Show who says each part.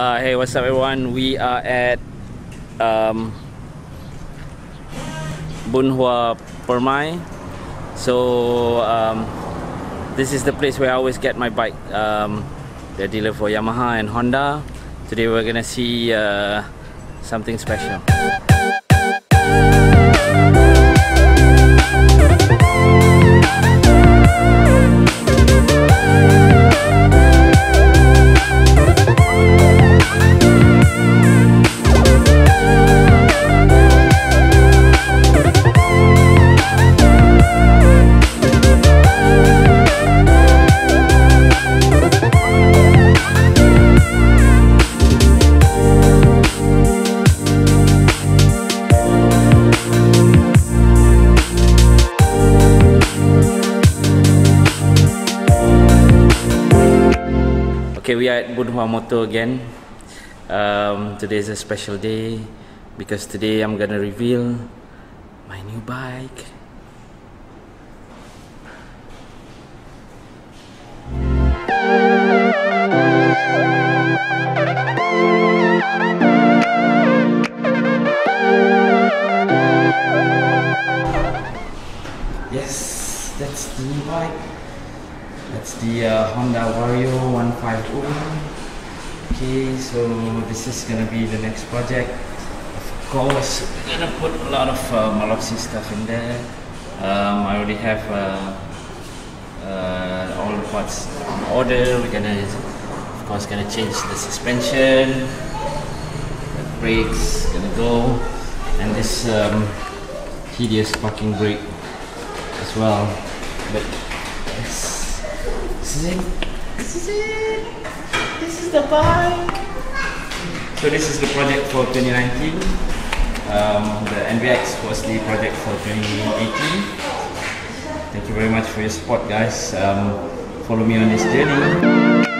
Speaker 1: Uh, hey, what's up, everyone? We are at um, Bunhua Permai. So um, this is the place where I always get my bike. Um, the dealer for Yamaha and Honda. Today we're gonna see uh, something special. Okay, we are at Bunhua Motor again. Um, today is a special day because today I'm gonna reveal my new bike. Yes, that's the new bike. That's the uh, Honda Vario 150. Okay, so this is gonna be the next project. Of course, we're gonna put a lot of uh, stuff in there. Um, I already have uh, uh, all the parts on order. We're gonna, of course, gonna change the suspension. The brakes gonna go, and this um, hideous parking brake as well. But yes, this is it. This is it. This is the bike. So this is the project for 2019. Um, the NVX was the project for 2018. Thank you very much for your support guys. Um, follow me on this journey.